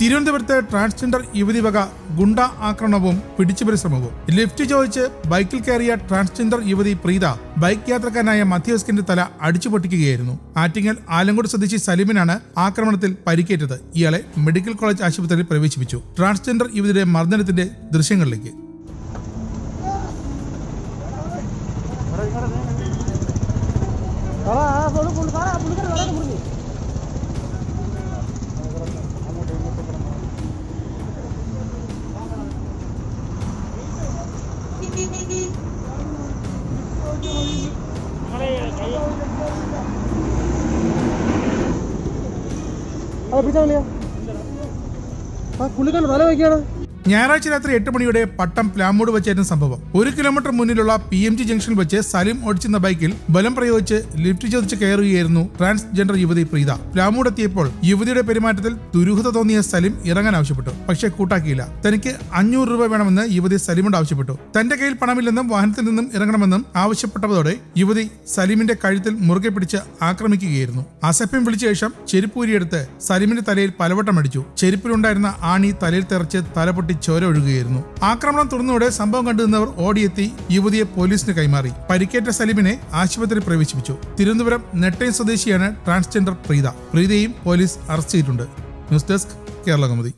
തിരുവനന്തപുരത്ത് ട്രാൻസ്ജെൻഡർ യുവതി വക ഗുണ്ട ആക്രമണവും പിടിച്ചുപരിശ്രമവും ലിഫ്റ്റ് ചോദിച്ച് ബൈക്കിൽ കയറിയ ട്രാൻസ്ജെൻഡർ യുവതി പ്രീത ബൈക്ക് യാത്രക്കാരനായ മധ്യവസ്കിന്റെ തല അടിച്ചു പൊട്ടിക്കുകയായിരുന്നു. ആറ്റിങ്ങൽ ആലങ്കോട് സ്വദേശി സലീമിനാണ് ആക്രമണത്തിൽ പരിക്കേറ്റത്. ഇയാളെ മെഡിക്കൽ കോളേജ് ആശുപത്രിയിൽ പ്രവേശിപ്പിച്ചു. ട്രാൻസ്ജെൻഡർ യുവതിയുടെ മർദ്ദനത്തിന്റെ ദൃശ്യങ്ങളിലേക്ക്. അത് പിടിച്ചാ ആ പുള്ളിക്കാരൻ തല വയ്ക്കാണ്. ഞായറാഴ്ച രാത്രി എട്ട് മണിയോടെ പട്ടം പ്ലാമൂട് വെച്ചായിരുന്നു സംഭവം. ഒരു കിലോമീറ്റർ മുന്നിലുള്ള പി എം ജി ജംഗ്ഷനിൽ വെച്ച് സലിം ഓടിച്ചിരുന്ന ബൈക്കിൽ ബലം പ്രയോഗിച്ച് ലിഫ്റ്റ് ചോദിച്ച് കയറുകയായിരുന്നു ട്രാൻസ്ജെൻഡർ യുവതി പ്രീത. പ്ലാമൂട് എത്തിയപ്പോൾ യുവതിയുടെ പെരുമാറ്റത്തിൽ ദുരൂഹത തോന്നിയ സലിം ഇറങ്ങാൻ ആവശ്യപ്പെട്ടു പക്ഷേ കൂട്ടാക്കിയില്ല. തനിക്ക് അഞ്ഞൂറ് രൂപ വേണമെന്ന് യുവതി സലിമോട് ആവശ്യപ്പെട്ടു. തന്റെ കയ്യിൽ പണമില്ലെന്നും വാഹനത്തിൽ നിന്നും ഇറങ്ങണമെന്നും ആവശ്യപ്പെട്ടതോടെ യുവതി സലിമിന്റെ കഴുത്തിൽ മുറുകെ പിടിച്ച് ആക്രമിക്കുകയായിരുന്നു. അസഭ്യം വിളിച്ച ശേഷം ചെരുപ്പൂരിയെടുത്ത് സലീമിന്റെ തലയിൽ പലവട്ടം അടിച്ചു. ചെരുപ്പിലുണ്ടായിരുന്ന ആണി തലയിൽ തെറിച്ച് തല പൊട്ടി ചോര ഒഴുകുകയായിരുന്നു. ആക്രമണം തുടർന്നോടെ സംഭവം കണ്ടുനിന്നവർ ഓടിയെത്തി യുവതിയെ പോലീസിന് കൈമാറി. പരിക്കേറ്റ സലീമിനെ ആശുപത്രിയിൽ പ്രവേശിപ്പിച്ചു. തിരുവനന്തപുരം നെട്ടയം സ്വദേശിയാണ് ട്രാൻസ്ജെൻഡർ പ്രീത. പ്രീതയും പോലീസ് അറസ്റ്റ് ചെയ്തിട്ടുണ്ട്. News desk Kerala Kaumudi.